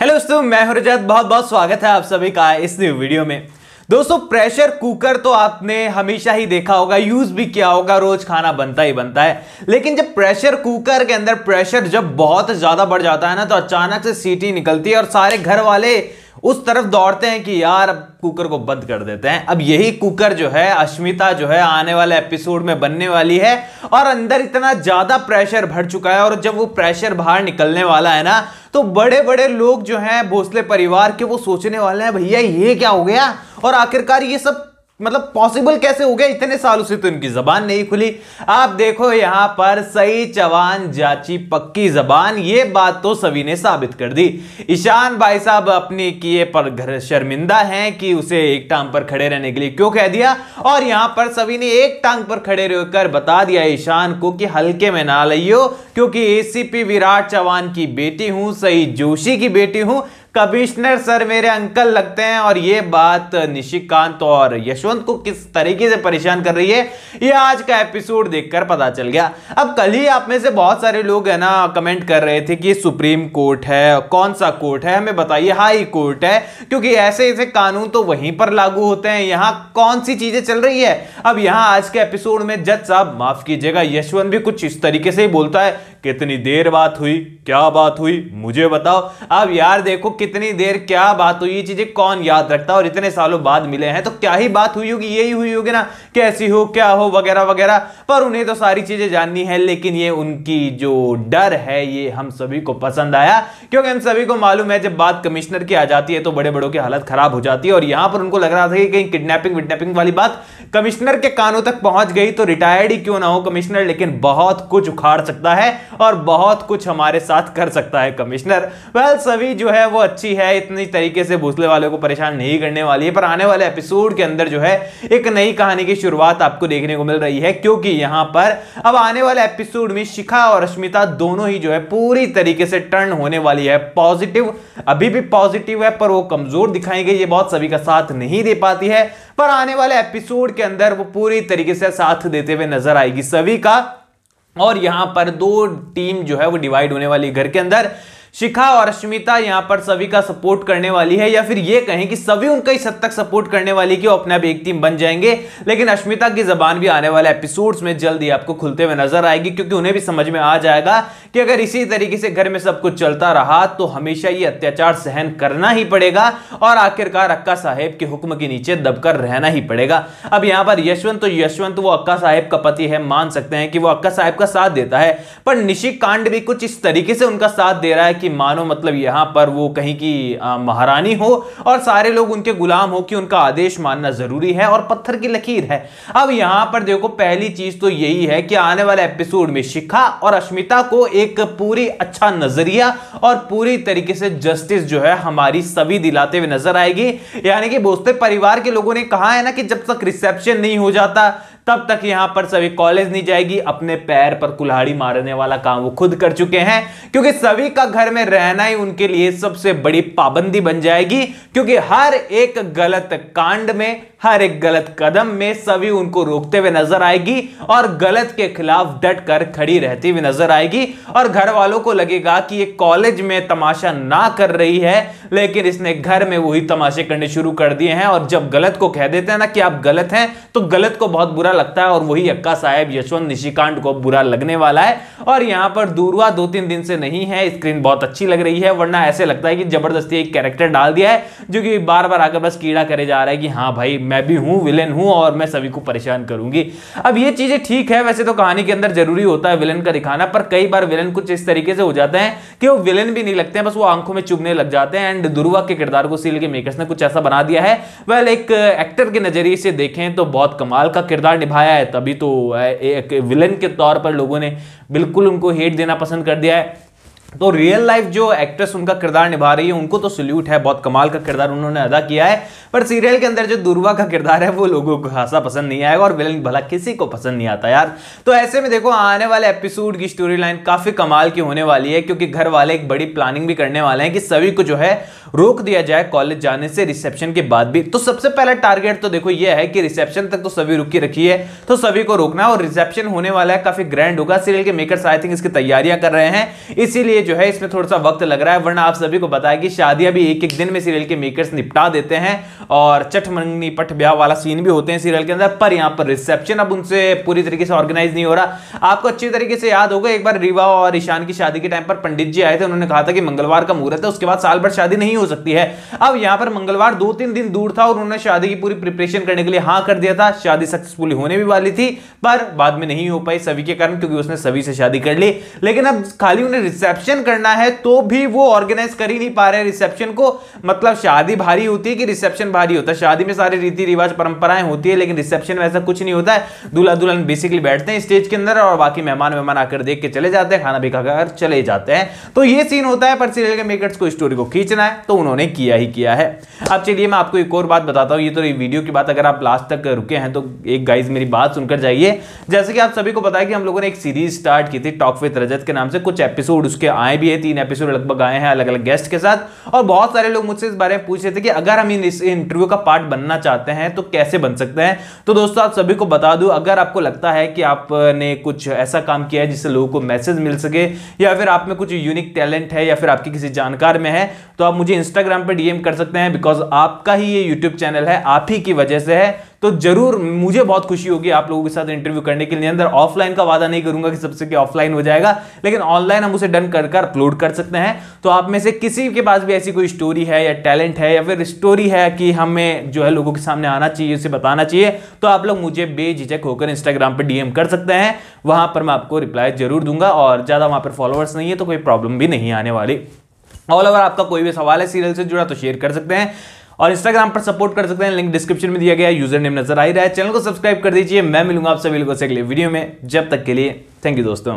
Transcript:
Hello दोस्तों, मैं हूँ रजत। बहुत बहुत स्वागत है आप सभी का इस वीडियो में। दोस्तों प्रेशर कुकर तो आपने हमेशा ही देखा होगा यूज़ भी किया होगा, रोज खाना बनता ही बनता है। लेकिन जब प्रेशर कुकर के अंदर प्रेशर जब बहुत ज़्यादा बढ़ जाता है ना तो अचानक से सीटी निकलती है और सारे घर वाले उस तरफ़ दौड़ते हैं कि यार, अब कुकर को बंद कर देते हैं। अब यही कुकर जो है अश्मिता जो है, आने वाले एपिसोड में बनने वाली है और अंदर इतना ज़्यादा प्रेशर भर चुका है और जब वो प्रेशर बाहर निकलने वाला है ना तो बड़े बड़े लोग जो हैं, भोसले परिवार के वो सोचने वाले हैं, भैया, ये क्या हो गया? और आखिरकार ये सब मतलब पॉसिबल कैसे हो गया? इतने सालों से तो इनकी जबान नहीं खुली। आप देखो यहाँ पर सही चवान जाची पक्की जबान, ये बात तो सभी ने साबित कर दी। ईशान भाई साहब अपने किए पर घर शर्मिंदा हैं कि उसे एक टांग पर खड़े रहने के लिए क्यों कह दिया? और यहाँ पर सभी ने एक टांग पर खड़े रहकर बता दिया ईशान को कि हल्के में ना लियो क्योंकि एसीपी विराट चौहान की बेटी हूँ सही जोशी की बेटी हूँ। कमिश्नर सर मेरे अंकल लगते हैं और ये बात निशिकांत और यशवंत को किस तरीके से परेशान कर रही है, ये आज का एपिसोड देखकर पता चल गया। अब कल ही आप में से बहुत सारे लोग है ना, कमेंट कर रहे थे कि सुप्रीम कोर्ट है, कौन सा कोर्ट है, हमें बताइए, हाई कोर्ट है, क्योंकि ऐसे ऐसे कानून तो वहीं पर लागू होते हैं, यहाँ कौन सी चीज़ें चल रही है? अब यहाँ आज के एपिसोड में जज साहब, माफ़ कीजिएगा, यशवंत भी कुछ इस तरीके से ही बोलता है, कितनी देर बात हुई, क्या बात हुई, मुझे बताओ। अब यार देखो कितनी देर क्या बात हुई, ये चीज़ें कौन याद रखता और इतने सालों बाद मिले हैं तो क्या ही बात हुई होगी? यही हुई होगी ना कैसी हो, क्या हो, वगैरह वगैरह। पर उन्हें तो सारी चीज़ें जाननी है, लेकिन ये उनकी जो डर है, ये हम सभी को पसंद आया। क्योंकि हम सभी को मालूम है, जब बात कमिश्नर की आ जाती है तो बड़े बड़ों की हालत खराब हो जाती है। और यहाँ पर उनको लग रहा था कि कहीं किडनैपिंग, विडनैपिंग वाली बात कमिश्नर के कानों तक पहुँच गई तो रिटायर्ड ही क्यों ना हो कमिश्नर, लेकिन बहुत कुछ उखाड़ सकता है और बहुत कुछ हमारे साथ कर सकता है कमिश्नर। वेल, सभी जो है, वो अच्छी है, इतनी तरीके से भूसले वाले को परेशान नहीं करने वाली है, पर आने वाले एपिसोड के अंदर जो है, एक नई कहानी की शुरुआत आपको देखने को मिल रही है, क्योंकि यहाँ पर अब आने वाले एपिसोड में शिखा और अश्मिता दोनों ही जो है, पूरी तरीके से टर्न होने वाली है पॉजिटिव अभी भी पॉजिटिव है, पर वो कमज़ोर दिखाई गई, ये बहुत सभी का साथ नहीं दे पाती है, पर आने वाले एपिसोड के अंदर वो पूरी तरीके से साथ देते हुए नज़र आएगी सभी का, और यहाँ पर दो टीम जो है, वो डिवाइड होने वाली घर के अंदर शिखा और अश्मिता यहाँ पर सभी का सपोर्ट करने वाली है या फिर ये कहें कि सभी उनका इस हद तक सपोर्ट करने वाली कि वो अपने आप एक टीम बन जाएँगे। लेकिन अश्मिता की जबान भी आने वाले एपिसोड्स में जल्दी आपको खुलते हुए नज़र आएगी, क्योंकि उन्हें भी समझ में आ जाएगा कि अगर इसी तरीके से घर में सब कुछ चलता रहा तो हमेशा ये अत्याचार सहन करना ही पड़ेगा और आखिरकार अक्का साहेब के हुक्म के नीचे दबकर रहना ही पड़ेगा। अब यहाँ पर यशवंत तो यशवंत वो अक्का साहेब का पति है, मान सकते हैं कि वो अक्का साहेब का साथ देता है। पर निशिक कांड भी कुछ इस तरीके से उनका साथ दे रहा है कि मानो मतलब यहाँ पर वो कहीं की महारानी हो और सारे लोग उनके गुलाम हो कि उनका आदेश मानना ज़रूरी है और पत्थर की लकीर है। अब यहाँ पर देखो, पहली चीज़ तो यही है कि आने वाले एपिसोड में शिखा और अश्मिता को एक पूरी अच्छा नज़रिया और पूरी तरीके से जस्टिस जो है हमारी सभी दिलाते हुए नज़र आएगी। यानी कि बोस्ते परिवार के लोगों ने कहा है ना कि जब तक रिसेप्शन नहीं हो जाता तब तक यहाँ पर सभी कॉलेज नहीं जाएगी, अपने पैर पर कुल्हाड़ी मारने वाला काम वो खुद कर चुके हैं, क्योंकि सभी का घर में रहना ही उनके लिए सबसे बड़ी पाबंदी बन जाएगी, क्योंकि हर एक गलत कांड में, हर एक गलत कदम में सभी उनको रोकते हुए नज़र आएगी, और गलत के खिलाफ डट कर खड़ी रहती हुई नज़र आएगी, और घर वालों को लगेगा कि ये कॉलेज में तमाशा ना कर रही है, लेकिन इसने घर में वही तमाशे करने शुरू कर दिए हैं, और जब गलत को कह देते हैं ना कि आप गलत हैं तो गलत को बहुत बुरा लगता है और वही अक्का साहेब यशवंत निशिकांत को बुरा लगने वाला है। और यहाँ पर दूरवा दो तीन दिन से नहीं है, स्क्रीन बहुत अच्छी लग रही है, वरना ऐसे लगता है कि ज़बरदस्ती एक कैरेक्टर डाल दिया है, जो कि बार बार आकर बस कीड़ा करे जा रहा है कि हाँ भाई, मैं भी हूँ विलेन हूँ और मैं सभी को परेशान करूँगी। अब ये चीज़ें ठीक है, वैसे तो कहानी के अंदर ज़रूरी होता है विलेन का दिखाना, पर कई बार विलेन कुछ इस तरीके से हो जाते हैं कि वो विलेन भी नहीं लगते हैं, बस वो आँखों में चुभने लग जाते हैं। एंड दुर्वा के किरदार को सील के मेकर्स ने कुछ ऐसा बना दिया है। वेल एक एक्टर के नज़रिए से देखें तो बहुत कमाल का किरदार निभाया है, तभी तो एक विलन के तौर पर लोगों ने बिल्कुल उनको हेट देना पसंद कर दिया है। तो रियल लाइफ जो एक्ट्रेस उनका किरदार निभा रही है, उनको तो सल्यूट है, बहुत कमाल का किरदार उन्होंने अदा किया है। पर सीरियल के अंदर जो दुर्वा का किरदार है, वो लोगों को खासा पसंद नहीं आएगा और विलन भला किसी को पसंद नहीं आता यार। तो ऐसे में देखो, आने वाले एपिसोड की स्टोरी लाइन काफ़ी कमाल की होने वाली है, क्योंकि घर वाले एक बड़ी प्लानिंग भी करने वाले हैं कि सभी को जो है रोक दिया जाए कॉलेज जाने से रिसेप्शन के बाद भी। तो सबसे पहला टारगेट तो देखो ये है कि रिसेप्शन तक तो सभी रुकी रखी है तो सभी को रोकना और रिसेप्शन होने वाला है, काफ़ी ग्रैंड होगा। सीरियल के मेकर्स आई थिंक इसकी तैयारियाँ कर रहे हैं। इसीलिए जो है, इसमें थोड़ा सा वक्त लग रहा है, वरना आप सभी को बताया कि शादियाँ भी एक एक दिन में सीरियल के मेकर्स निपटा देते हैं। और चट मंगनी पट ब्याह वाला सीन भी होते हैं सीरियल के अंदर, पर यहाँ पर रिसेप्शन अब उनसे पूरी तरीके से ऑर्गेनाइज नहीं हो रहा। आपको अच्छी तरीके से याद होगा, एक बार रीवा और ईशान की शादी के टाइम पर पंडित जी आए थे, उन्होंने कहा था कि मंगलवार का मुहूर्त है, उसके बाद साल भर शादी नहीं हो सकती है। अब यहाँ पर मंगलवार दो तीन दिन दूर था और उन्होंने शादी की पूरी प्रिपरेशन करने के लिए हाँ कर दिया था। शादी सक्सेसफुली होने भी वाली थी, पर बाद में नहीं हो पाई सभी के कारण, क्योंकि उसने सभी से शादी कर ली। लेकिन अब खाली उन्हें रिसेप्शन करना है तो भी वो ऑर्गेनाइज कर ही नहीं पा रहे रिसेप्शन को। मतलब शादी भारी होती है कि रिसेप्शन भारी होता है। शादी में सारे रीति रिवाज, परंपराएँ होती है, लेकिन रिसेप्शन में ऐसा कुछ नहीं होता है। दूल्हा दुल्हन बेसिकली बैठते हैं स्टेज के अंदर और बाकी मेहमान मेहमान आकर देख के चले जाते हैं, खाना भी खाकर चले जाते हैं। तो ये सीन होता है, पर सीरियल के मेकर्स को स्टोरी को खींचना है तो उन्होंने किया ही किया है। अब चलिए मैं आपको एक और बात बताता हूँ। ये तो वीडियो की बात, अगर आप लास्ट तक रुके हैं तो एक गाइज़ मेरी बात सुनकर जाइए। जैसे कि आप सभी को पता है कि हम लोगों ने एक सीरीज़ स्टार्ट की थी टॉक विद रजत के नाम से। कुछ एपिसोड उसके आए भी है, तीन एपिसोड लगभग आए हैं अलग अलग गेस्ट के साथ। और बहुत सारे लोग मुझसे इस बारे में पूछ रहे थे कि अगर हम इस इंटरव्यू का पार्ट बनना चाहते हैं तो कैसे बन सकते हैं? तो दोस्तों, आप सभी को बता दूँ, अगर आपको लगता है कि आपने कुछ ऐसा काम किया है जिससे लोगों को मैसेज मिल सके, या फिर आप में कुछ यूनिक टैलेंट है, या फिर आपकी किसी जानकार में है तो आप मुझे इंस्टाग्राम पर डीएम कर सकते हैं बिकॉज़ आपका ही ये यूट्यूब चैनल है, आप ही की वजह से है। तो ज़रूर मुझे बहुत खुशी होगी आप लोगों के साथ इंटरव्यू करने के लिए। अंदर ऑफलाइन का वादा नहीं करूँगा कि सबसे के ऑफलाइन हो जाएगा, लेकिन ऑनलाइन हम उसे डन कर कर अपलोड कर सकते हैं। तो आप में से किसी के पास भी ऐसी कोई स्टोरी है या टैलेंट है या फिर स्टोरी है कि हमें जो है लोगों के सामने आना चाहिए, उसे बताना चाहिए तो आप लोग मुझे बेझिझक होकर इंस्टाग्राम पर डीएम कर सकते हैं। वहाँ पर मैं आपको रिप्लाई ज़रूर दूँगा और ज़्यादा वहाँ पर फॉलोअर्स नहीं है तो कोई प्रॉब्लम भी नहीं आने वाली। ऑल ओवर आपका कोई भी सवाल है सीरियल से जुड़ा तो शेयर कर सकते हैं। और इंस्टाग्राम पर सपोर्ट कर सकते हैं लिंक डिस्क्रिप्शन में दिया गया यूज़र नेम नज़र आ ही रहा है। चैनल को सब्सक्राइब कर दीजिए। मैं मिलूँगा आप सभी लोगों से अगले वीडियो में। जब तक के लिए थैंक यू दोस्तों।